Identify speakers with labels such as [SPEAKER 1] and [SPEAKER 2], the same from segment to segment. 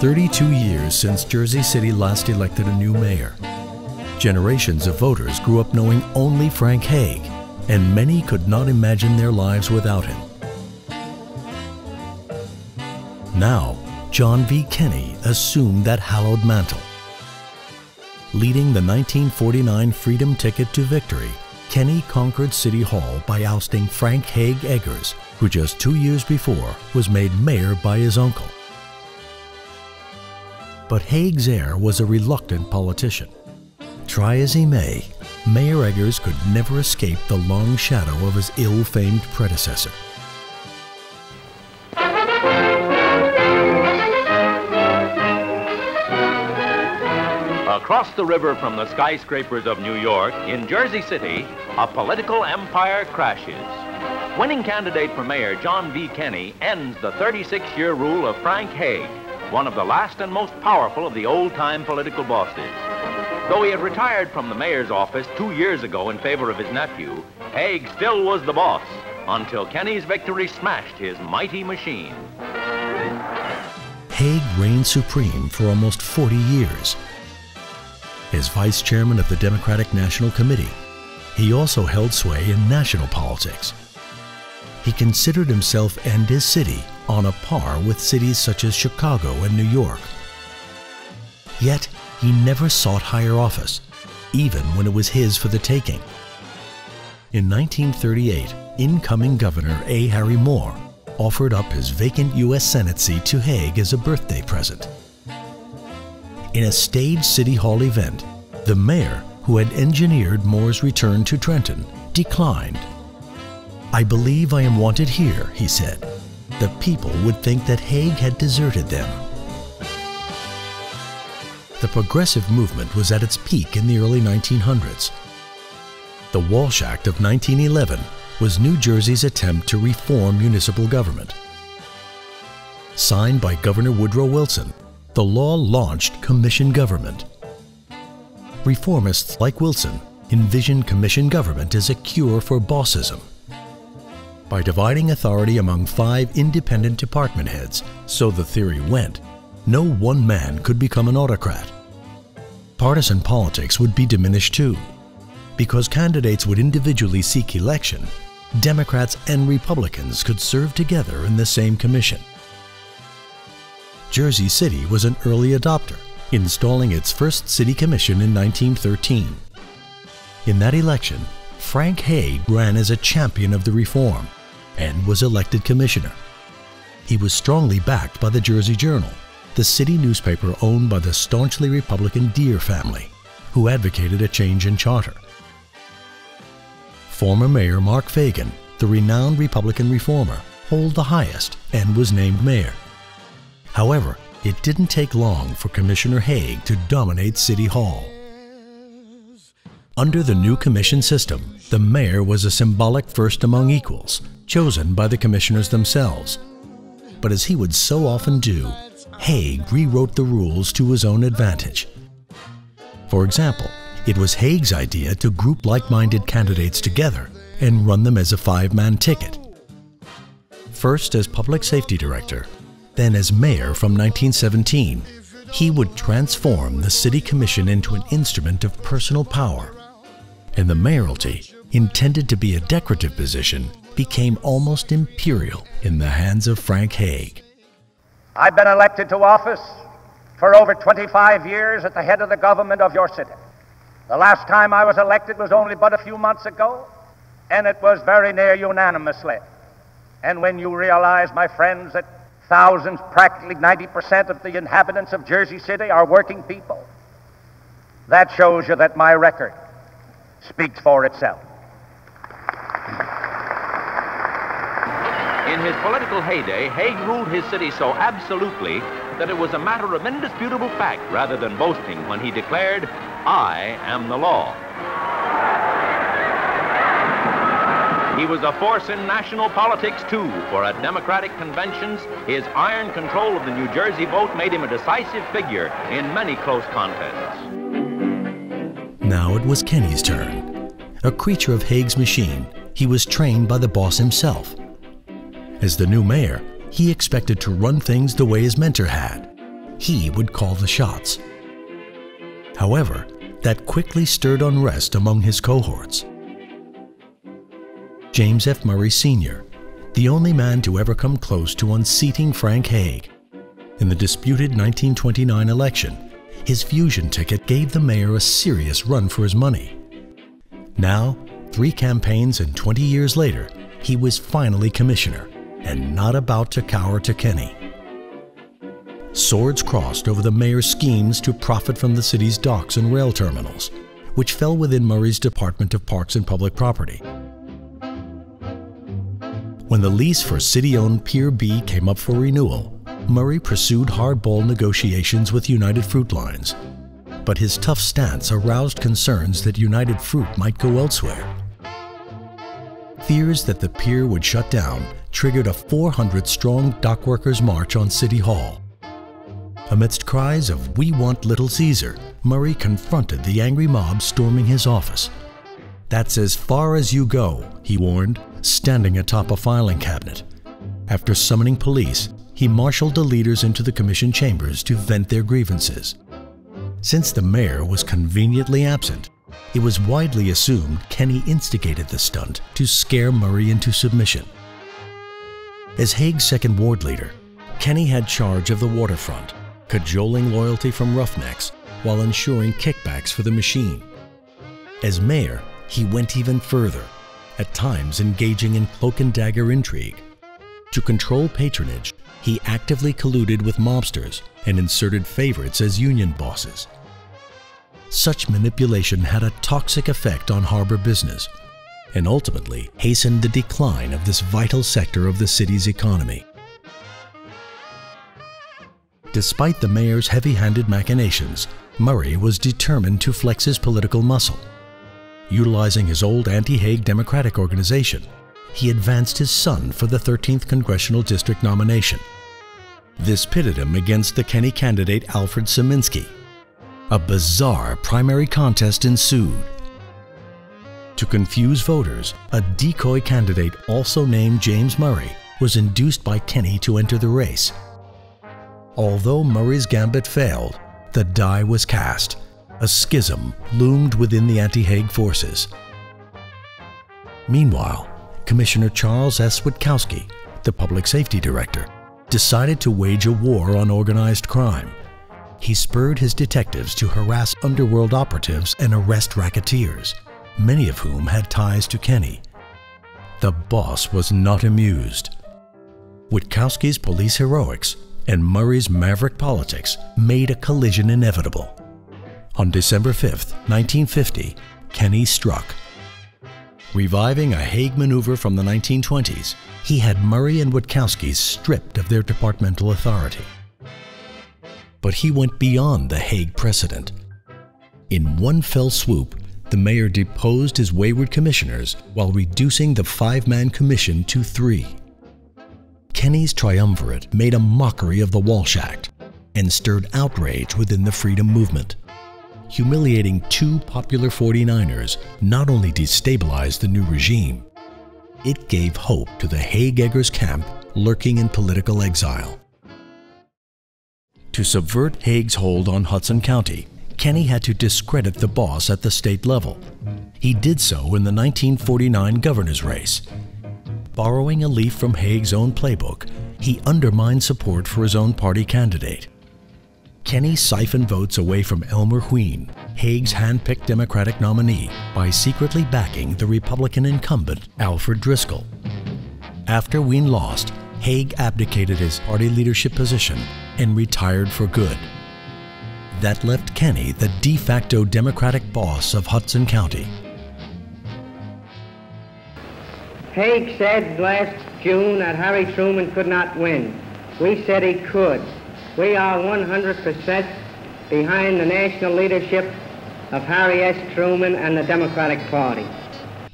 [SPEAKER 1] 32 years since Jersey City last elected a new mayor. Generations of voters grew up knowing only Frank Hague, and many could not imagine their lives without him. Now, John V. Kenny assumed that hallowed mantle. Leading the 1949 Freedom Ticket to victory, Kenny conquered City Hall by ousting Frank Hague Eggers, who just two years before was made mayor by his uncle. But Hague's heir was a reluctant politician. Try as he may, Mayor Eggers could never escape the long shadow of his ill-famed predecessor.
[SPEAKER 2] Across the river from the skyscrapers of New York, in Jersey City, a political empire crashes. Winning candidate for mayor John V. Kenny ends the 36-year rule of Frank Hague, one of the last and most powerful of the old-time political bosses. Though he had retired from the mayor's office two years ago in favor of his nephew, Hague still was the boss until Kenny's victory smashed his mighty machine.
[SPEAKER 1] Hague reigned supreme for almost 40 years. As vice chairman of the Democratic National Committee, he also held sway in national politics. He considered himself and his city on a par with cities such as Chicago and New York. Yet, he never sought higher office, even when it was his for the taking. In 1938, incoming Governor A. Harry Moore offered up his vacant U.S. Senate seat to Hague as a birthday present. In a staged City Hall event, the mayor, who had engineered Moore's return to Trenton, declined. I believe I am wanted here, he said. The people would think that Hague had deserted them the progressive movement was at its peak in the early 1900s. The Walsh Act of 1911 was New Jersey's attempt to reform municipal government. Signed by Governor Woodrow Wilson, the law launched commission government. Reformists like Wilson envisioned commission government as a cure for bossism. By dividing authority among five independent department heads, so the theory went, no one man could become an autocrat. Partisan politics would be diminished too. Because candidates would individually seek election, Democrats and Republicans could serve together in the same commission. Jersey City was an early adopter, installing its first city commission in 1913. In that election, Frank Hague ran as a champion of the reform and was elected commissioner. He was strongly backed by the Jersey Journal, the city newspaper owned by the staunchly Republican Dear family, who advocated a change in charter. Former Mayor Mark Fagan, the renowned Republican reformer, hold the highest and was named mayor. However, it didn't take long for Commissioner Hague to dominate City Hall. Under the new commission system, the mayor was a symbolic first among equals, chosen by the commissioners themselves. But as he would so often do, Hague rewrote the rules to his own advantage. For example, it was Hague's idea to group like-minded candidates together and run them as a five-man ticket. First as Public Safety Director, then as Mayor from 1917, he would transform the City Commission into an instrument of personal power. And the mayoralty, intended to be a decorative position, became almost imperial in the hands of Frank Hague.
[SPEAKER 3] I've been elected to office for over 25 years at the head of the government of your city. The last time I was elected was only but a few months ago, and it was very near unanimously. And when you realize, my friends, that thousands, practically 90% of the inhabitants of Jersey City are working people, that shows you that my record speaks for itself.
[SPEAKER 2] In his political heyday, Hague ruled his city so absolutely that it was a matter of indisputable fact rather than boasting when he declared, I am the law. He was a force in national politics, too, for at Democratic conventions, his iron control of the New Jersey vote made him a decisive figure in many close contests.
[SPEAKER 1] Now it was Kenny's turn. A creature of Hague's machine, he was trained by the boss himself as the new mayor, he expected to run things the way his mentor had, he would call the shots. However, that quickly stirred unrest among his cohorts. James F. Murray Sr., the only man to ever come close to unseating Frank Hague. In the disputed 1929 election, his fusion ticket gave the mayor a serious run for his money. Now, three campaigns and 20 years later, he was finally commissioner and not about to cower to Kenny. Swords crossed over the mayor's schemes to profit from the city's docks and rail terminals, which fell within Murray's Department of Parks and Public Property. When the lease for city-owned Pier B came up for renewal, Murray pursued hardball negotiations with United Fruit Lines. But his tough stance aroused concerns that United Fruit might go elsewhere. Fears that the pier would shut down triggered a 400-strong dockworkers march on City Hall. Amidst cries of, We want Little Caesar, Murray confronted the angry mob storming his office. That's as far as you go, he warned, standing atop a filing cabinet. After summoning police, he marshaled the leaders into the commission chambers to vent their grievances. Since the mayor was conveniently absent, it was widely assumed Kenny instigated the stunt to scare Murray into submission. As Hague's second ward leader, Kenny had charge of the waterfront, cajoling loyalty from roughnecks while ensuring kickbacks for the machine. As mayor, he went even further, at times engaging in cloak and dagger intrigue. To control patronage, he actively colluded with mobsters and inserted favorites as union bosses. Such manipulation had a toxic effect on harbor business and ultimately hastened the decline of this vital sector of the city's economy. Despite the mayor's heavy-handed machinations, Murray was determined to flex his political muscle. Utilizing his old anti-Hague Democratic organization, he advanced his son for the 13th Congressional District nomination. This pitted him against the Kenny candidate Alfred Sieminski, a bizarre primary contest ensued. To confuse voters, a decoy candidate also named James Murray was induced by Kenny to enter the race. Although Murray's gambit failed, the die was cast. A schism loomed within the anti-Hague forces. Meanwhile, Commissioner Charles S. Witkowski, the public safety director, decided to wage a war on organized crime he spurred his detectives to harass underworld operatives and arrest racketeers, many of whom had ties to Kenny. The boss was not amused. Witkowski's police heroics and Murray's maverick politics made a collision inevitable. On December 5, 1950, Kenny struck. Reviving a Hague maneuver from the 1920s, he had Murray and Witkowski stripped of their departmental authority but he went beyond the Hague precedent. In one fell swoop, the mayor deposed his wayward commissioners while reducing the five-man commission to three. Kenny's triumvirate made a mockery of the Walsh Act and stirred outrage within the freedom movement. Humiliating two popular 49ers not only destabilized the new regime, it gave hope to the Hague-Eggers camp lurking in political exile. To subvert Hague's hold on Hudson County, Kenny had to discredit the boss at the state level. He did so in the 1949 governor's race. Borrowing a leaf from Hague's own playbook, he undermined support for his own party candidate. Kenny siphoned votes away from Elmer Wene, Hague's hand-picked Democratic nominee, by secretly backing the Republican incumbent Alfred Driscoll. After Wene lost, Hague abdicated his party leadership position and retired for good. That left Kenny the de facto Democratic boss of Hudson County.
[SPEAKER 4] Hague said last June that Harry Truman could not win. We said he could. We are 100% behind the national leadership of Harry S. Truman and the Democratic Party.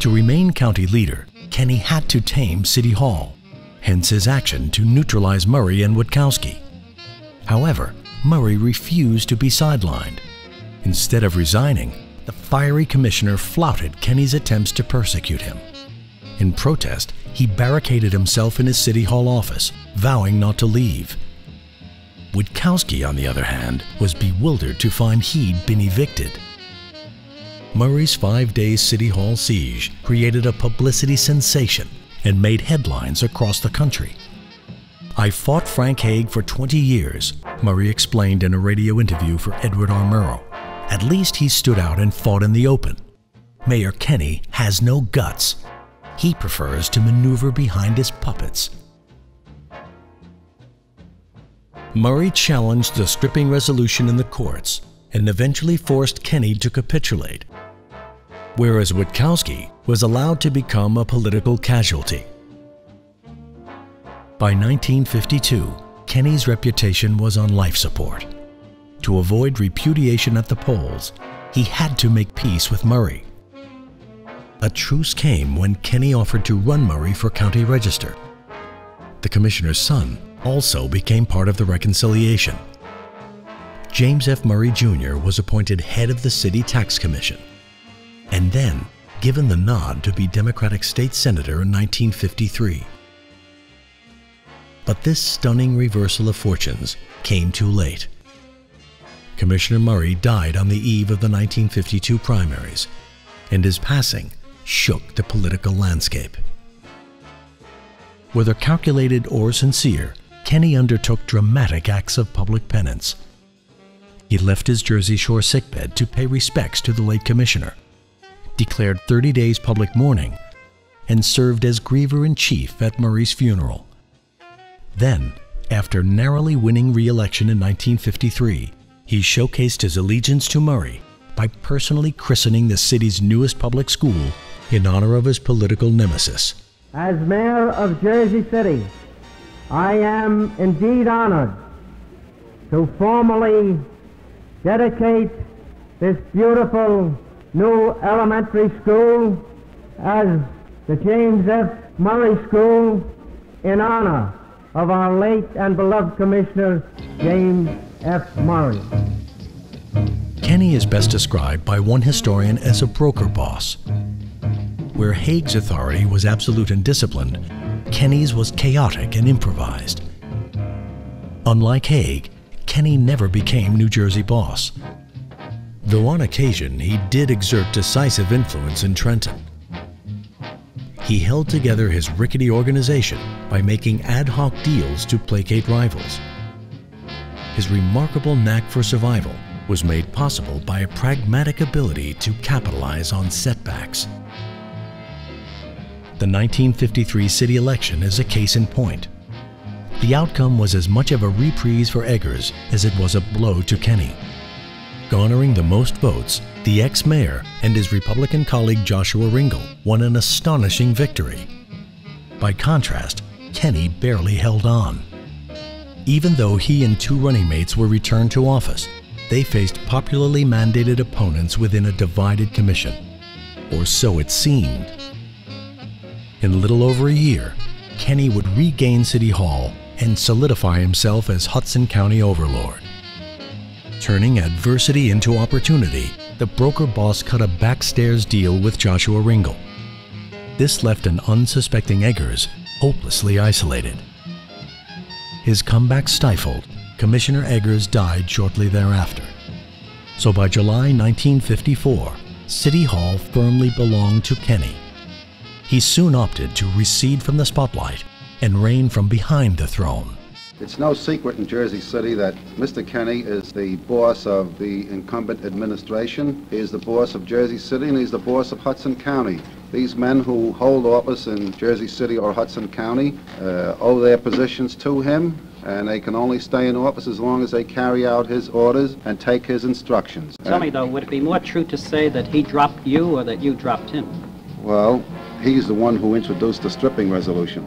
[SPEAKER 1] To remain county leader, Kenny had to tame City Hall, hence his action to neutralize Murray and Witkowski. However, Murray refused to be sidelined. Instead of resigning, the fiery commissioner flouted Kenny's attempts to persecute him. In protest, he barricaded himself in his City Hall office, vowing not to leave. Witkowski, on the other hand, was bewildered to find he'd been evicted. Murray's five day City Hall siege created a publicity sensation and made headlines across the country. I fought Frank Hague for 20 years, Murray explained in a radio interview for Edward R. Murrow. At least he stood out and fought in the open. Mayor Kenny has no guts. He prefers to maneuver behind his puppets. Murray challenged the stripping resolution in the courts and eventually forced Kenny to capitulate, whereas Witkowski was allowed to become a political casualty. By 1952, Kenny's reputation was on life support. To avoid repudiation at the polls, he had to make peace with Murray. A truce came when Kenny offered to run Murray for county register. The commissioner's son also became part of the reconciliation. James F. Murray Jr. was appointed head of the City Tax Commission and then given the nod to be Democratic State Senator in 1953. But this stunning reversal of fortunes came too late. Commissioner Murray died on the eve of the 1952 primaries, and his passing shook the political landscape. Whether calculated or sincere, Kenny undertook dramatic acts of public penance. He left his Jersey Shore sickbed to pay respects to the late commissioner, declared 30 days public mourning, and served as griever in chief at Murray's funeral. Then, after narrowly winning re election in 1953, he showcased his allegiance to Murray by personally christening the city's newest public school in honor of his political nemesis.
[SPEAKER 4] As mayor of Jersey City, I am indeed honored to formally dedicate this beautiful new elementary school as the James F. Murray School in honor of our late and beloved Commissioner James F. Murray.
[SPEAKER 1] Kenny is best described by one historian as a broker boss. Where Hague's authority was absolute and disciplined, Kenny's was chaotic and improvised. Unlike Hague, Kenny never became New Jersey boss. Though on occasion he did exert decisive influence in Trenton he held together his rickety organization by making ad hoc deals to placate rivals. His remarkable knack for survival was made possible by a pragmatic ability to capitalize on setbacks. The 1953 city election is a case in point. The outcome was as much of a reprise for Eggers as it was a blow to Kenny. Garnering the most votes, the ex-mayor and his Republican colleague Joshua Ringel won an astonishing victory. By contrast, Kenny barely held on. Even though he and two running mates were returned to office, they faced popularly mandated opponents within a divided commission. Or so it seemed. In little over a year, Kenny would regain City Hall and solidify himself as Hudson County Overlord. Turning adversity into opportunity, the broker boss cut a backstairs deal with Joshua Ringel. This left an unsuspecting Eggers hopelessly isolated. His comeback stifled, Commissioner Eggers died shortly thereafter. So by July 1954, City Hall firmly belonged to Kenny. He soon opted to recede from the spotlight and reign from behind the throne.
[SPEAKER 5] It's no secret in Jersey City that Mr. Kenny is the boss of the incumbent administration. He is the boss of Jersey City and he's the boss of Hudson County. These men who hold office in Jersey City or Hudson County uh, owe their positions to him and they can only stay in office as long as they carry out his orders and take his instructions.
[SPEAKER 6] Tell me though, would it be more true to say that he dropped you or that you dropped him?
[SPEAKER 5] Well, he's the one who introduced the stripping resolution.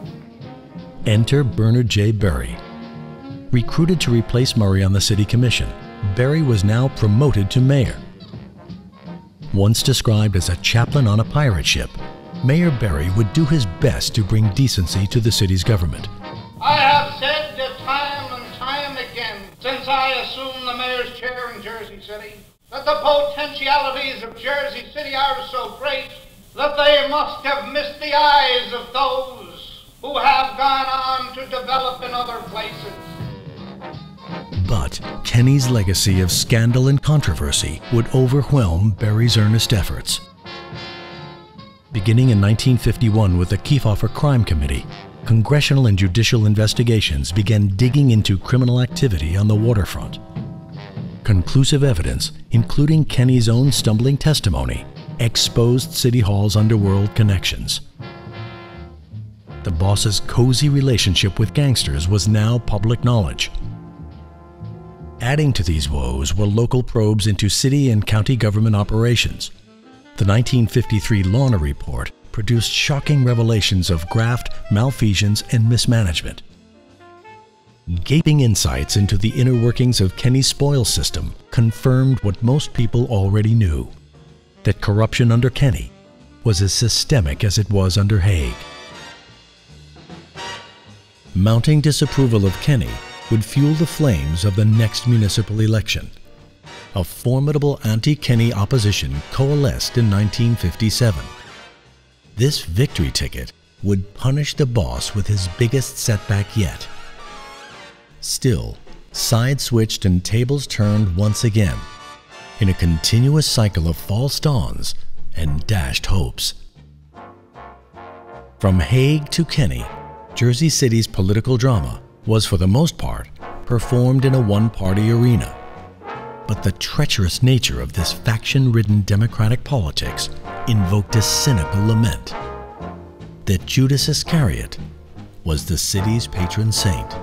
[SPEAKER 1] Enter Bernard J. Berry, Recruited to replace Murray on the city commission, Berry was now promoted to mayor. Once described as a chaplain on a pirate ship, Mayor Berry would do his best to bring decency to the city's government.
[SPEAKER 7] I have said time and time again since I assumed the mayor's chair in Jersey City that the potentialities of Jersey City are so great that they must have missed the eyes of those who have gone on to develop in other places.
[SPEAKER 1] But Kenny's legacy of scandal and controversy would overwhelm Berry's earnest efforts. Beginning in 1951 with the Kefauver Crime Committee, congressional and judicial investigations began digging into criminal activity on the waterfront. Conclusive evidence, including Kenny's own stumbling testimony, exposed City Hall's underworld connections. The boss's cozy relationship with gangsters was now public knowledge. Adding to these woes were local probes into city and county government operations, the 1953 Lawner Report produced shocking revelations of graft, malfeasance, and mismanagement. Gaping insights into the inner workings of Kenny's spoil system confirmed what most people already knew that corruption under Kenny was as systemic as it was under Hague. Mounting disapproval of Kenny would fuel the flames of the next municipal election a formidable anti Kenny opposition coalesced in 1957. This victory ticket would punish the boss with his biggest setback yet. Still, sides switched and tables turned once again, in a continuous cycle of false dawns and dashed hopes. From Hague to Kenny, Jersey City's political drama was for the most part performed in a one-party arena but the treacherous nature of this faction ridden democratic politics invoked a cynical lament that Judas Iscariot was the city's patron saint.